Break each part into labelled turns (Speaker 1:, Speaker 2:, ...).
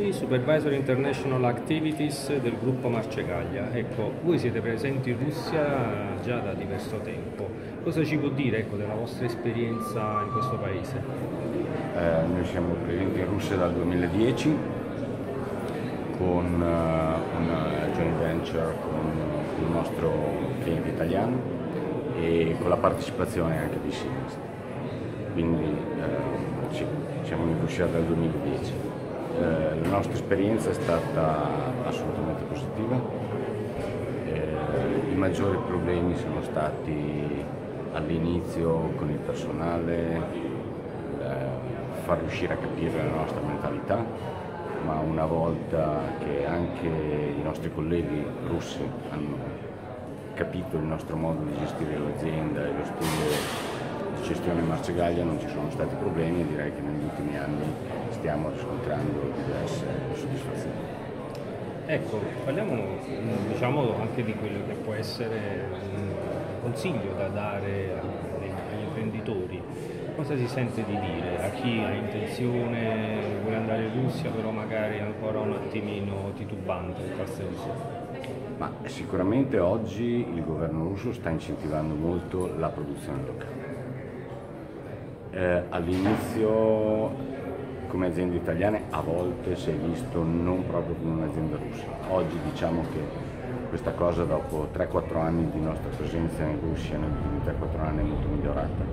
Speaker 1: Giornalisti, Supervisor International Activities del gruppo Marcegaglia. Ecco, voi siete presenti in Russia già da diverso tempo. Cosa ci può dire ecco, della vostra esperienza in questo paese?
Speaker 2: Eh, noi siamo presenti in Russia dal 2010 con uh, una joint venture con il nostro cliente italiano e con la partecipazione anche di Siemens. Quindi eh, sì, siamo in Russia dal 2010. Eh, la nostra esperienza è stata assolutamente positiva. Eh, I maggiori problemi sono stati all'inizio con il personale, eh, far riuscire a capire la nostra mentalità, ma una volta che anche i nostri colleghi russi hanno capito il nostro modo di gestire l'azienda e lo di gestione Marcegaglia non ci sono stati problemi e direi che negli ultimi anni stiamo riscontrando diverse soddisfazioni.
Speaker 1: Ecco, parliamo diciamo, anche di quello che può essere un consiglio da dare agli imprenditori. Cosa si sente di dire a chi ha intenzione, vuole andare in Russia però magari ancora un attimino titubante in tal senso?
Speaker 2: Ma sicuramente oggi il governo russo sta incentivando molto la produzione locale. Eh, all'inizio come aziende italiane a volte si è visto non proprio come un'azienda russa. Oggi diciamo che questa cosa dopo 3-4 anni di nostra presenza in Russia, negli ultimi 3-4 anni è molto migliorata.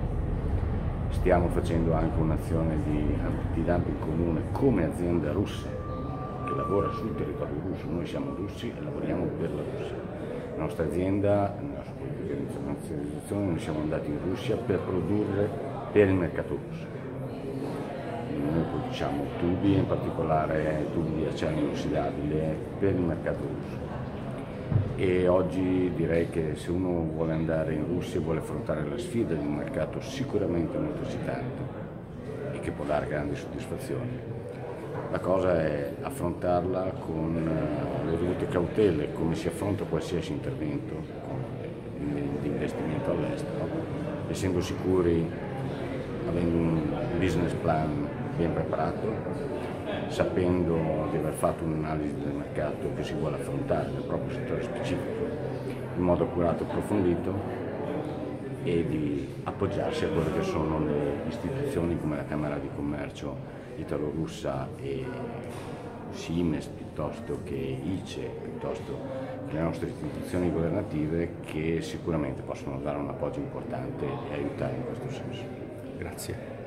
Speaker 2: Stiamo facendo anche un'azione di antidumping comune come azienda russa che lavora sul territorio russo, noi siamo russi e lavoriamo per la Russia. La nostra azienda, nella sua politica di internazionalizzazione, noi siamo andati in Russia per produrre per il mercato russo noi produciamo tubi, in particolare tubi di acciaio inossidabile per il mercato russo. E oggi direi che se uno vuole andare in Russia e vuole affrontare la sfida di un mercato sicuramente molto eccitante e che può dare grandi soddisfazioni, la cosa è affrontarla con eh, le dovute cautele, come si affronta qualsiasi intervento di investimento all'estero, essendo sicuri, avendo un business plan ben preparato, sapendo di aver fatto un'analisi del mercato che si vuole affrontare nel proprio settore specifico in modo accurato e approfondito e di appoggiarsi a quelle che sono le istituzioni come la Camera di Commercio italo-russa e Siemens piuttosto che ICE, piuttosto che le nostre istituzioni governative che sicuramente possono dare un appoggio importante e aiutare in questo senso.
Speaker 1: Grazie.